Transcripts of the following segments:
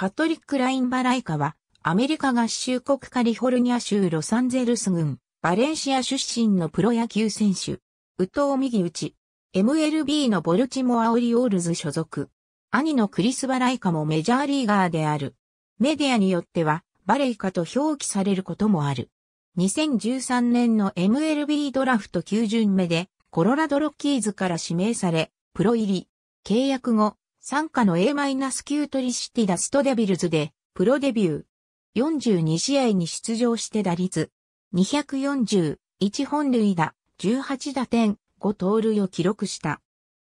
パトリック・ラインバライカは、アメリカ合衆国カリフォルニア州ロサンゼルス郡、バレンシア出身のプロ野球選手。右投右打ち。MLB のボルチモアオリオールズ所属。兄のクリス・バライカもメジャーリーガーである。メディアによっては、バレイカと表記されることもある。2013年の MLB ドラフト9巡目で、コロラドロッキーズから指名され、プロ入り。契約後、参加の A-9 トリシティダストデビルズで、プロデビュー。42試合に出場して打率。240、1本塁打、18打点、5盗塁を記録した。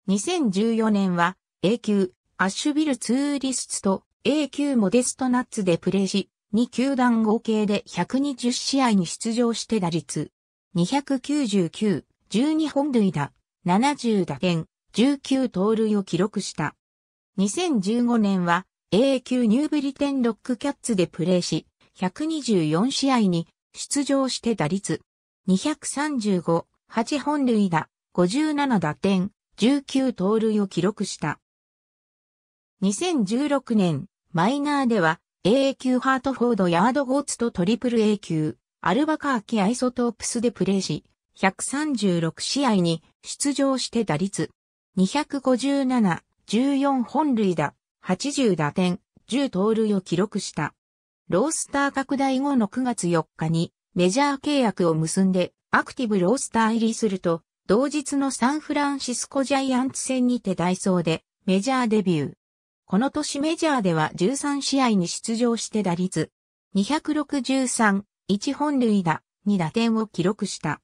2014年は A 級、アッシュビルツーリスツと A 級モデストナッツでプレーし、2球団合計で120試合に出場して打率。299、12本塁打、70打点、19盗塁を記録した。2015年は A 級ニューブリテンロックキャッツでプレーし、124試合に出場して打率235、8本塁打、57打点、19盗塁を記録した。2016年、マイナーでは A 級ハートフォードヤードゴーツとトリプル A 級アルバカーキアイソトープスでプレーし、136試合に出場して打率257、14本塁打、80打点、10盗塁を記録した。ロースター拡大後の9月4日にメジャー契約を結んでアクティブロースター入りすると、同日のサンフランシスコジャイアンツ戦にてダイソーでメジャーデビュー。この年メジャーでは13試合に出場して打率263、1本塁打、2打点を記録した。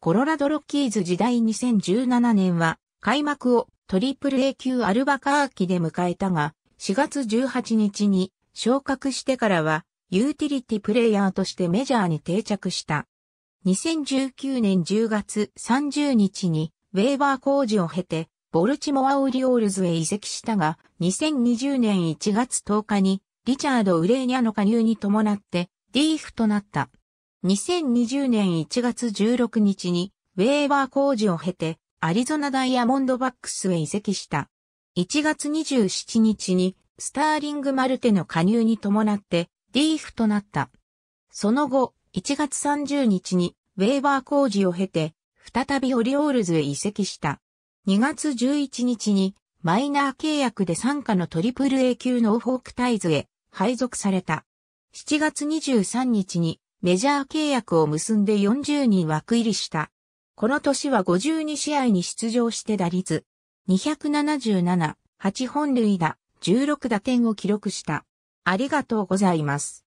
コロラドロッキーズ時代2017年は開幕をトリプル A 級アルバカーキで迎えたが、4月18日に昇格してからはユーティリティプレイヤーとしてメジャーに定着した。2019年10月30日にウェーバー工事を経てボルチモアオリオールズへ移籍したが、2020年1月10日にリチャード・ウレーニャの加入に伴ってディーフとなった。2020年1月16日にウェーバー工事を経てアリゾナダイヤモンドバックスへ移籍した。1月27日にスターリング・マルテの加入に伴ってディーフとなった。その後、1月30日にウェーバー工事を経て再びオリオールズへ移籍した。2月11日にマイナー契約で参加のトリプル A 級のフォークタイズへ配属された。7月23日にメジャー契約を結んで40人枠入りした。この年は52試合に出場して打率277、8本塁打、16打点を記録した。ありがとうございます。